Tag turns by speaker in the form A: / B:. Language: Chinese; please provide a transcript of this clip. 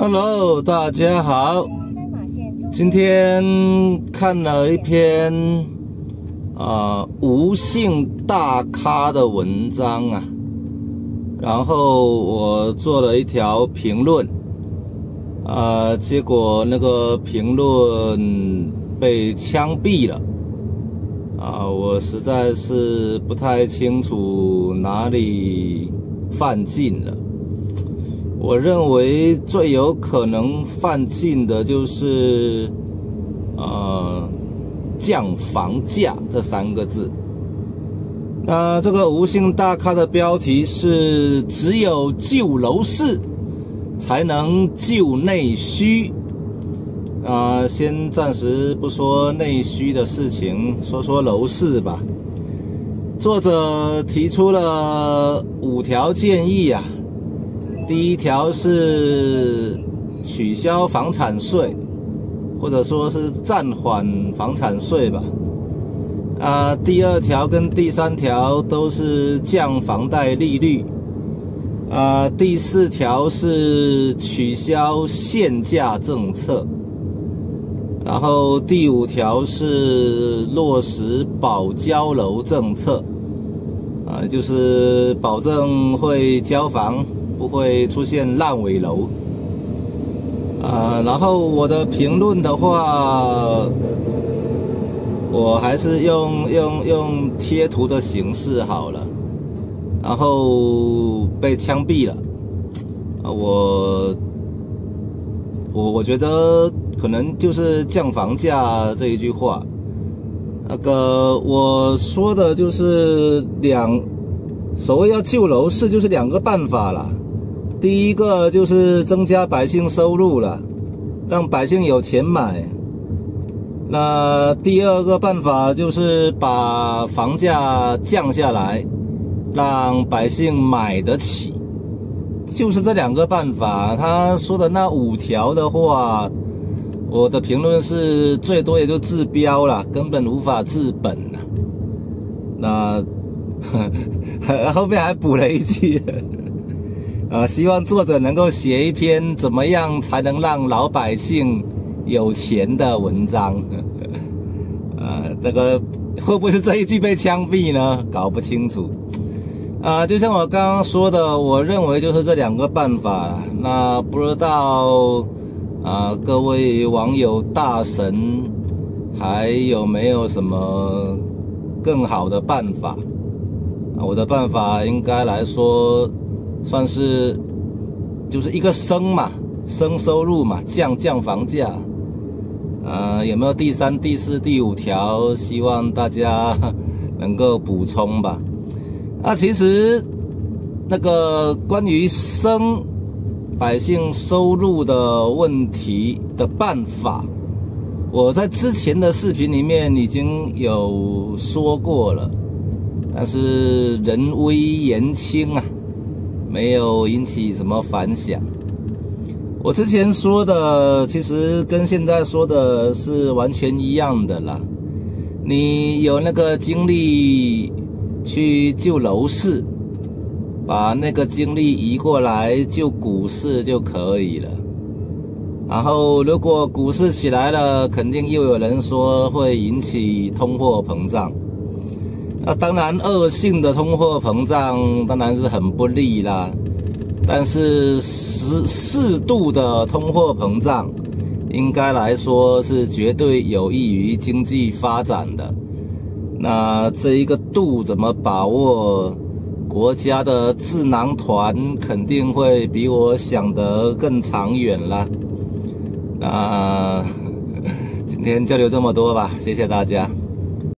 A: Hello，大家好。今天看了一篇啊无姓大咖的文章啊，然后我做了一条评论，啊，结果那个评论被枪毙了，啊，我实在是不太清楚哪里犯禁了。我认为最有可能犯禁的就是，呃，降房价这三个字。那这个无姓大咖的标题是“只有救楼市才能救内需”。啊，先暂时不说内需的事情，说说楼市吧。作者提出了五条建议啊。第一条是取消房产税，或者说是暂缓房产税吧。啊，第二条跟第三条都是降房贷利率。啊，第四条是取消限价政策。然后第五条是落实保交楼政策，啊，就是保证会交房。不会出现烂尾楼，啊，然后我的评论的话，我还是用用用贴图的形式好了，然后被枪毙了，啊，我我我觉得可能就是降房价这一句话，那个我说的就是两，所谓要救楼市就是两个办法了。第一个就是增加百姓收入了，让百姓有钱买。那第二个办法就是把房价降下来，让百姓买得起。就是这两个办法。他说的那五条的话，我的评论是最多也就治标了，根本无法治本啊。那 后面还补了一句。呃，希望作者能够写一篇怎么样才能让老百姓有钱的文章。呃，这个会不会是这一句被枪毙呢？搞不清楚。啊，就像我刚刚说的，我认为就是这两个办法。那不知道啊，各位网友大神还有没有什么更好的办法？我的办法应该来说。算是就是一个升嘛，升收入嘛，降降房价，呃，有没有第三、第四、第五条？希望大家 能够补充吧。那其实那个关于升百姓收入的问题的办法，我在之前的视频里面已经有说过了，但是人微言轻啊。没有引起什么反响。我之前说的，其实跟现在说的是完全一样的啦。你有那个精力去救楼市，把那个精力移过来救股市就可以了。然后，如果股市起来了，肯定又有人说会引起通货膨胀。那当然，恶性的通货膨胀当然是很不利啦。但是适适度的通货膨胀，应该来说是绝对有益于经济发展的。那这一个度怎么把握？国家的智囊团肯定会比我想得更长远了。那今天交流这么多吧，谢谢大家。